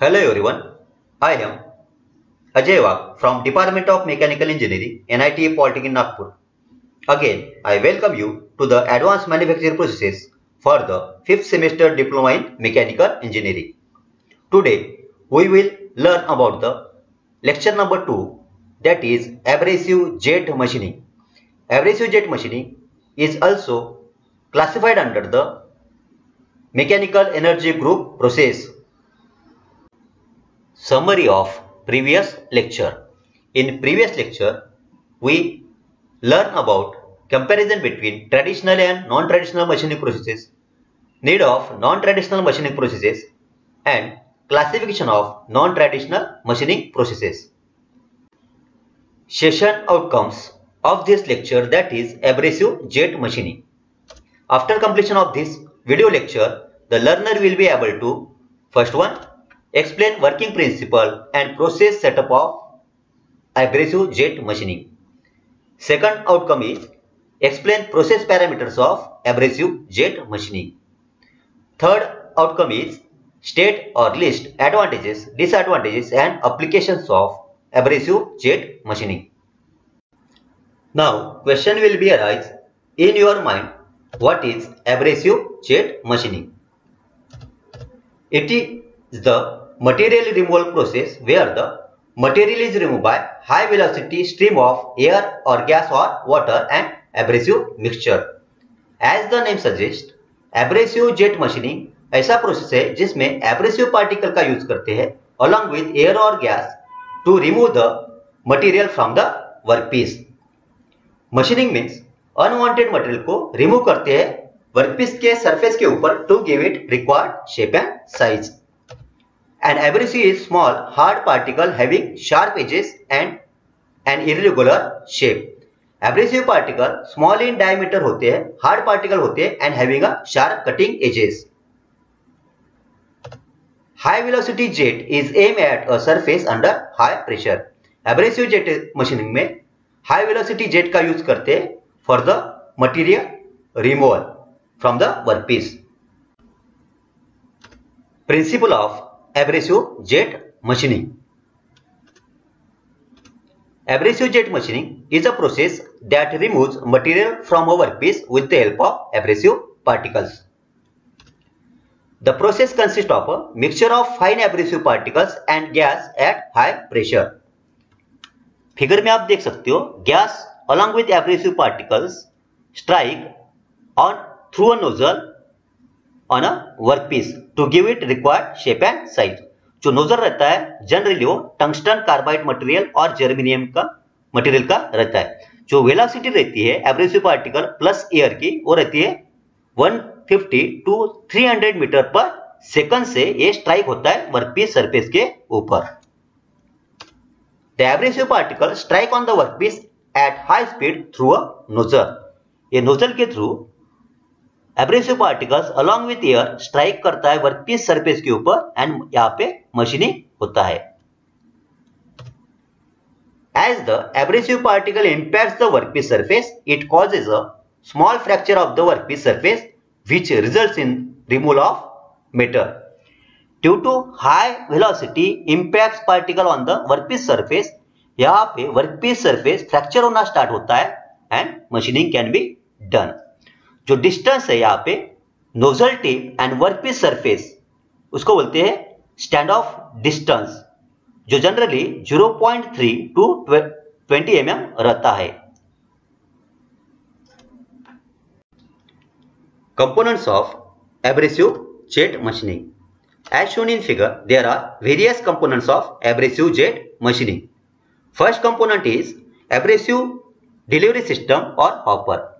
Hello everyone, I am Ajay Wag from Department of Mechanical Engineering, NIT Polytechnic Nagpur. Again, I welcome you to the Advanced Manufacturing Processes for the 5th semester Diploma in Mechanical Engineering. Today, we will learn about the lecture number 2 that is abrasive jet machining. Abrasive jet machining is also classified under the mechanical energy group process Summary of previous lecture. In previous lecture, we learn about comparison between traditional and non-traditional machining processes, need of non-traditional machining processes, and classification of non-traditional machining processes. Session outcomes of this lecture that is abrasive jet machining. After completion of this video lecture, the learner will be able to first one Explain working principle and process setup of abrasive jet machining. Second outcome is explain process parameters of abrasive jet machining. Third outcome is state or list advantages, disadvantages and applications of abrasive jet machining. Now question will be arise in your mind what is abrasive jet machining? It is the material removal process where the material is removed by high velocity stream of air or gas or water and abrasive mixture. As the name suggests, abrasive jet machining ऐसा process है जिसमें abrasive particle का use करते हैं along with air और gas to remove the material from the workpiece machining means unwanted material को remove करते हैं वर्कपीस के सरफेस के ऊपर to give it required shape and size An abrasive is small hard particle having sharp edges and an irregular shape. Abrasive particle small in diameter होते हैं hard particle होते हैं and having a sharp cutting edges. High velocity jet is aimed at a surface under high pressure. Abrasive jet machining में high velocity jet का use करते हैं for the material removal from the workpiece. Principle of abrasive jet machining abrasive jet machining is a process that remove material from our piece with the help of abrasive particles the process consist of a mixture of fine abrasive particles and gas at high pressure figure में आप देख सकते हो gas along with abrasive particles strike on through a nozzle on a workpiece to give it required shape and size. जो nozzle रहता है generally वो tungsten carbide material और जर्मीनियम का मटेरियल का रहता है। जो वेलोसिटी रहती है एवरेज पार्टिकल प्लस एयर की, वो रहती है 150 टू 300 मीटर पर सेकंड से ये स्ट्राइक होता है वर्कपीस सरफेस के ऊपर। The average particle strike on the workpiece at high speed through a nozzle ये नोजल के through abrasive particles along with air strike करता है वर्कपीस सर्फेस के ऊपर एंड यहाँ पे मशीनिंग होता है। As the abrasive particle impact the workpiece surface it causes a small fracture of the workpiece surface which result in removal of matter due to high velocity impact particle on the workpiece surface यहाँ पर workpiece surface fracture होना start होता है and machining can be done जो distance है यहाँ पे nozzle tip and workpiece surface उसको बोलते हैं स्टैंड ऑफ़ डिस्टेंस जो जनरली 0.3 टू 20 एम रहता है। Components of abrasive jet machining as shown in figure there are various components of abrasive jet machining first component is abrasive delivery system और hopper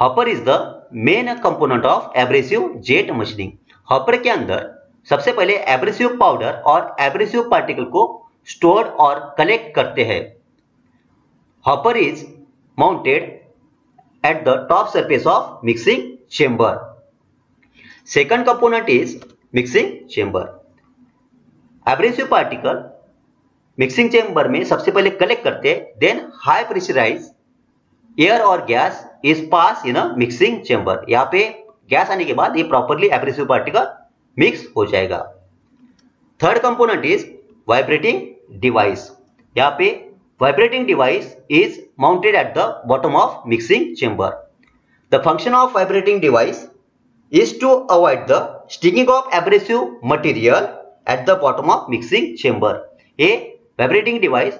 hopper is the main component of abrasive jet machining hopper के अंदर सबसे पहले abrasive powder और abrasive particle को store और collect करते हैं। Hopper is mounted at the top surface of mixing chamber second component is mixing chamber abrasive particle mixing chamber में सबसे पहले कलेक्ट करते हैं देन हाई प्रेशराइज एयर और gas is pass in mixing chamber यहाँ पे गैस आने के बाद ये प्रॉपरली एब्रेसिव पार्टिकल मिक्स हो जाएगा। Third component is vibrating device यहाँ पे vibrating device is mounted at the bottom of mixing chamber the function of vibrating device is to avoid the sticking of abrasive material at the bottom of mixing chamber. ये vibrating device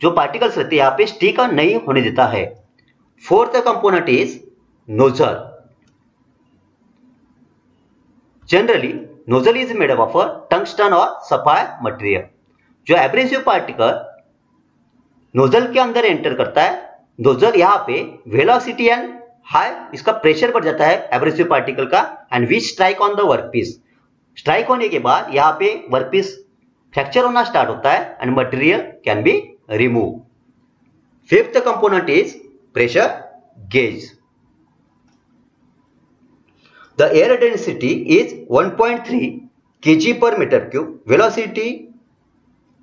जो particles रहते हैं, यहाँ पे stick नहीं होने देता है। Fourth component is nozzle generally nozzle is made a tungsten और सफायर मटेरियल जो एब्रेसिव पार्टिकल नोजल के अंदर एंटर करता है नोजल यहाँ पे वेलोसिटी एंड हाई इसका प्रेशर बढ़ जाता है एब्रेसिव पार्टिकल का and we strike on the workpiece strike होने के बाद यहाँ पे वर्कपीस फ्रैक्चर होना स्टार्ट होता है and material can be remove fifth component is pressure gauge. The air density is 1.3 kg per meter cube. Velocity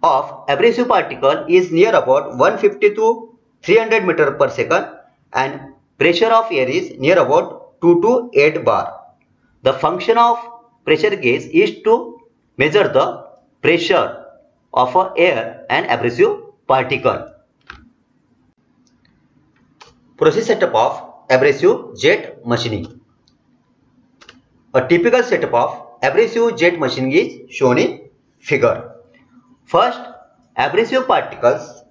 of abrasive particle is near about 150 to 300 meter per second and pressure of air is near about 2 to 8 bar. The function of pressure gauge is to measure the pressure of air and abrasive particle. Process setup of abrasive jet machining. A typical setup of abrasive jet machining is shown in figure. First, abrasive particles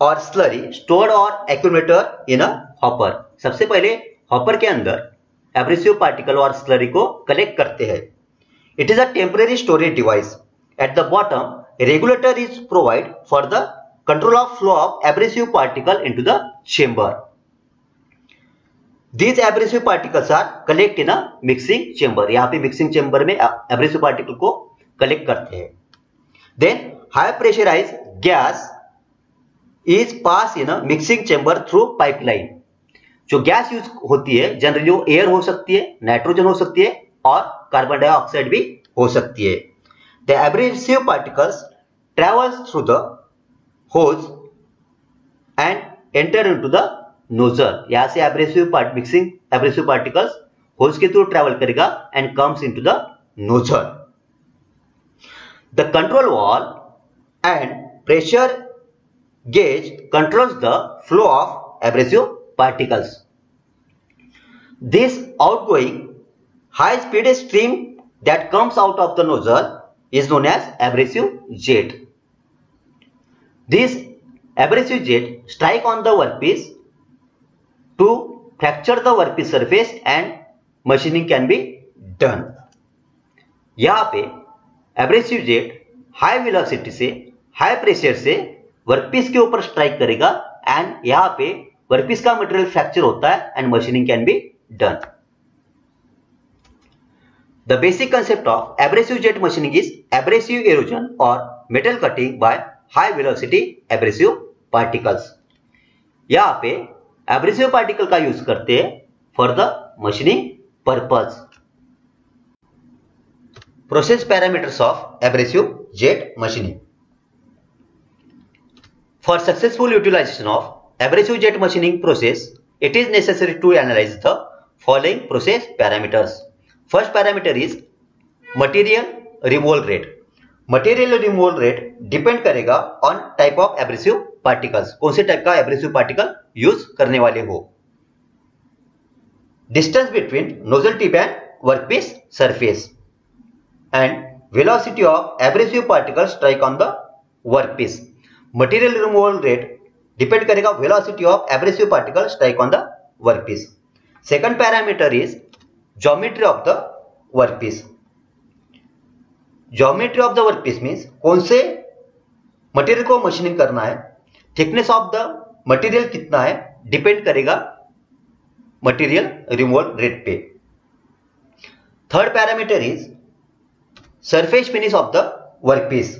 or slurry stored or accumulator in a hopper. सबसे पहले hopper के अंदर abrasive particle और slurry को collect करते हैं it is a temporary storage device at the bottom regulator is provide for the control of flow of abrasive particle into the chamber these abrasive particles are collect in a mixing chamber यहाँ पे mixing chamber में abrasive particle को collect करते हैं। Then high pressurize gas is pass in a mixing chamber through pipeline जो gas use होती है generally वो एयर हो सकती है नाइट्रोजन हो सकती है, और कार्बन डाइऑक्साइड भी हो सकती है। The abrasive particles travels through the hose and enter into the nozzle, यहाँ से abrasive part mixing abrasive particles hose के थ्रू ट्रेवल करेगा and comes into the nozzle the control valve and pressure gauge control the flow of abrasive particles this outgoing high speed stream that comes out of the nozzle is known as abrasive jet this abrasive jet strike on the work piece to fracture the workpiece surface and machining can be done. यहाँ पे abrasive jet high velocity से high pressure से workpiece के ऊपर strike करेगा and यहाँ पे workpiece का मटेरियल फ्रैक्चर होता है and machining can be done the basic concept of abrasive jet machining is abrasive erosion और metal cutting by high velocity abrasive particles यहाँ पे एब्रेसिव पार्टिकल का यूज़ करते हैं for the machining purpose process parameters of abrasive jet machining for successful utilization of abrasive jet machining process it is necessary to analyse the following process parameters first parameter is material removal rate material removal rate depend करेगा on type of abrasive particles कौन से type का abrasive particle use करने वाले हो। Distance between nozzle tip and workpiece surface and velocity of abrasive particle strike on the workpiece. Material removal rate depend करेगा velocity of abrasive particle strike on the workpiece second parameter is geometry of the workpiece geometry of the workpiece means कौन से material को machining करना है? Thickness of the material कितना है? Depend करेगा material removal rate पे। Third parameter is surface finish of the workpiece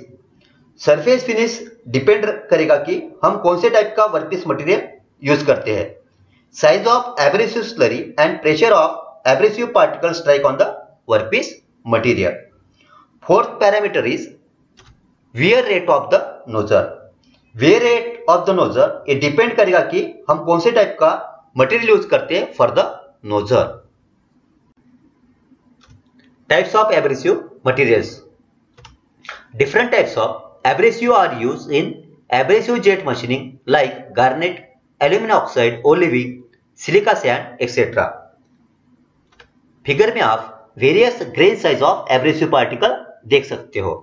surface finish depend करेगा कि हम कौन से टाइप का वर्कपीस मटेरियल यूज़ करते हैं। Size of abrasive slurry and pressure of abrasive particle strike on the workpiece material fourth parameter is wear rate of the nozzle wear of the nozzle ये depend करेगा कि हम कौन से type का material use करते हैं for the nozzle types of abrasive materials Different types of abrasive are used in abrasive jet machining like garnet, aluminum oxide, olivine, silica sand, etc. Figure में आप various grain size of abrasive particle देख सकते हो।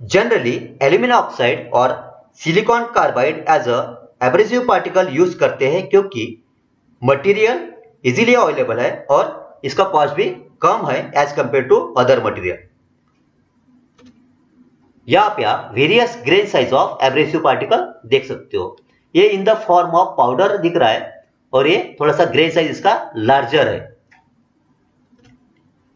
Generally aluminium oxide और silicon carbide as a abrasive particle use करते हैं क्योंकि material easily available है और इसका कॉस्ट भी कम है as compare to other material यहाँ पे आप various grain size of abrasive particle देख सकते हो। ये in the form of powder दिख रहा है और ये थोड़ा सा ग्रेन साइज़ इसका लार्जर है।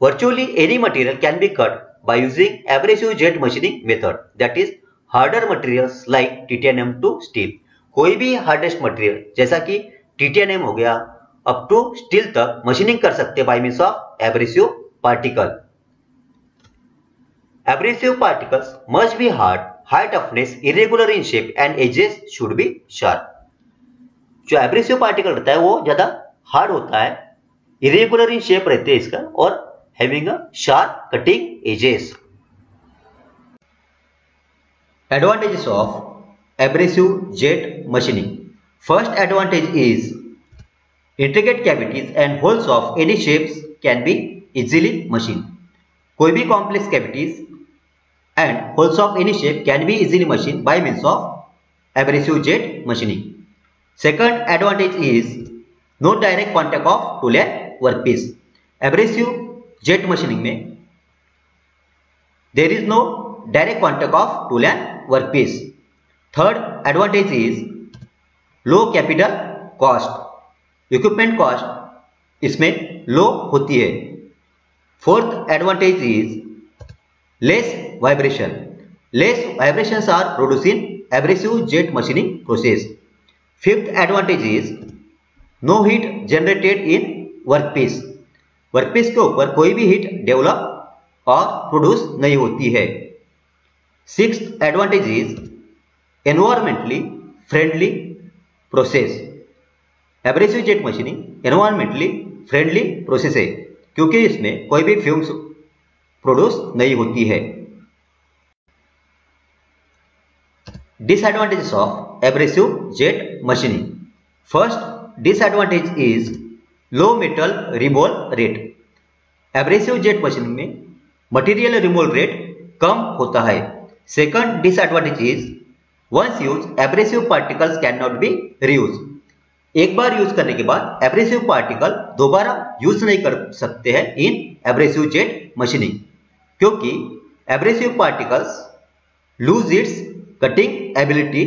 Virtually any material can be cut by using abrasive jet machining method that is harder materials like titanium to steel कोई भी हार्डेस्ट मटेरियल जैसा कि टिटेनियम हो गया अप टू स्टील तक मशीनिंग कर सकते by means of abrasive particle Abrasive particles must be hard, high toughness, irregular in shape and edges should be sharp. जो एब्रेसिव पार्टिकल रहता है वो ज़्यादा हार्ड होता है इरेगुलर इन शेप रहते हैं इसका और having a sharp cutting edges advantages of abrasive jet machining first advantage is intricate cavities and holes of any shapes can be easily machined. कोई भी complex cavities and holes of any shape can be easily machined by means of abrasive jet machining. Second advantage is no direct contact of tool and workpiece. Abrasive jet machining में there is no direct contact of tool and work piece third advantage is low capital cost equipment cost इसमें low होती है. Fourth advantage is less vibration less vibration are produce in abrasive jet machining process fifth advantage is no heat generated in work piece workpiece के ऊपर कोई भी heat develop और produce नहीं होती है। Six advantage is environmentally friendly process abrasive jet machining environmentally friendly process है, क्योंकि इसमें कोई भी फ्यूम्स प्रोड्यूस नहीं होती है। Disadvantages of abrasive jet machining first disadvantage is low metal removal rate abrasive jet machine में मटेरियल रिमोल रेट कम होता है। Second disadvantage is once use abrasive particles can not be reuse एक बार use करने के बाद एब्रेसिव पार्टिकल दोबारा यूज़ नहीं कर सकते हैं इन एब्रेसिव जेट मशीनिंग क्योंकि abrasive particles loose its cutting ability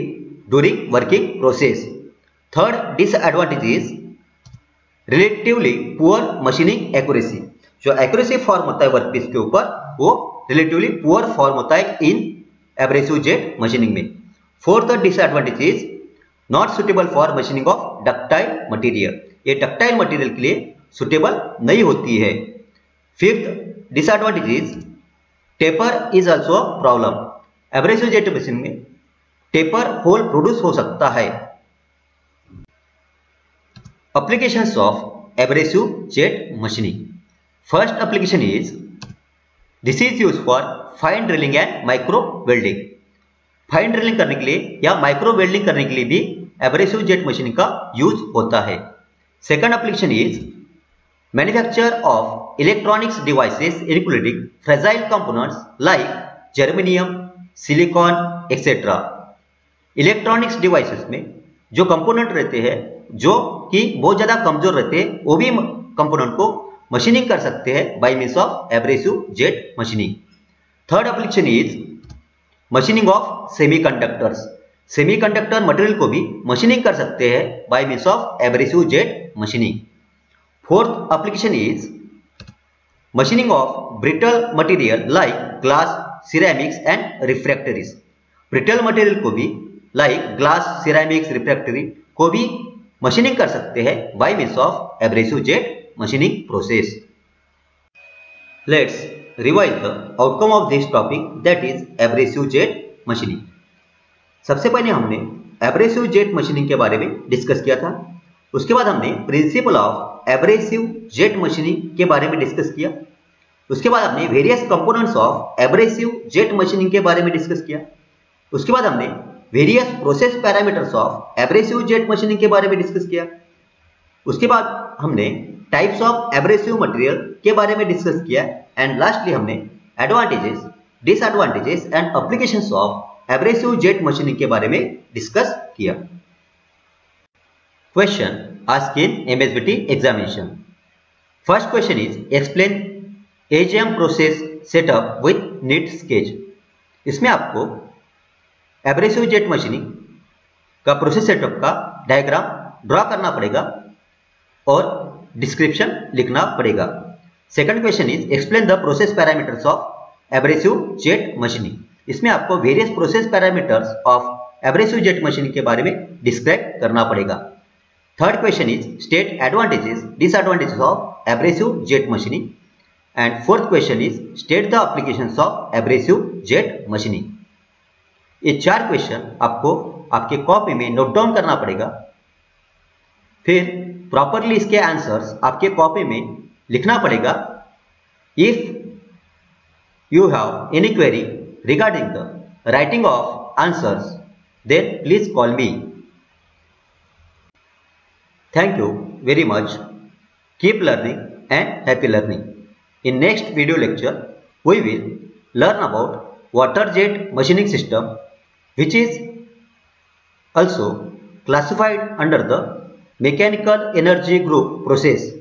during working process third disadvantage is relatively poor machining accuracy जो एक्यूरेसी फॉर्म होता है वर्कपीस के ऊपर, वो रिलेटिवली पुअर फॉर्म होता है इन एब्रेसिव जेट मशीनिंग में. Fourth disadvantage is not suitable for machining of ductile material ये डक्टाइल मटेरियल के लिए सुटेबल नहीं होती है. Fifth disadvantage is taper is also problem abrasive jet machine में टेपर होल प्रोड्यूस हो सकता है. Application of abrasive jet machining first application is this is use for fine drilling and micro welding fine drilling करने के लिए या micro welding करने के लिए भी एब्रेसिव जेट मशीनिंग का यूज़ होता है। Second application is Manufacture of electronics devices including fragile components like germanium, silicon, etc. Electronics devices में जो कंपोनेंट रहते हैं जो कि बहुत ज़्यादा कमज़ोर रहते हैं वो भी कंपोनेंट को मशीनिंग कर सकते हैं by means of abrasive jet machining third application is machining of semiconductors semiconductor material को भी मशीनिंग कर सकते हैं by means of abrasive jet machining Fourth application is machining of brittle material like glass, ceramics and refractories. Brittle material को भी like glass, ceramics, refractory को भी machining कर सकते हैं by means of abrasive jet machining process. Let's revise the outcome of this topic, that is abrasive jet machining. सबसे पहले हमने एब्रेसिव जेट मशीनिंग के बारे में डिस्कस किया था उसके बाद हमने principle of abrasive jet machining के बारे में डिस्कस किया उसके बाद हमने various components of abrasive jet machining के बारे में डिस्कस किया उसके बाद हमने various process parameters of abrasive jet machining के बारे में डिस्कस किया। उसके बाद हमने टाइप्स ऑफ़ एब्रेसिव मटेरियल के बारे में डिस्कस किया एंड लास्टली हमने advantages disadvantages and applications of abrasive jet machining के बारे में डिस्कस किया। Question ask in MSBT examination first question is explain AGM process setup with neat sketch इसमें आपको एब्रेसिव जेट मशीनिंग का प्रोसेस सेटअप का diagram draw करना पड़ेगा और डिस्क्रिप्शन लिखना पड़ेगा। Second question is explain the process parameters of abrasive jet machining इसमें आपको various process parameters of abrasive jet machining के बारे में डिस्क्राइब करना पड़ेगा। Third question is state advantages disadvantages of abrasive jet machining and fourth question is state the application of abrasive jet machining ये चार question आपको आपके कॉपी में नोट डाउन करना पड़ेगा। फिर प्रॉपरली इसके आंसर्स आपके कॉपी में लिखना पड़ेगा। If you have any query regarding the writing of answers then please call me thank you very much keep learning and happy learning In next video lecture, we will learn about water jet machining system which is also classified under the mechanical energy group process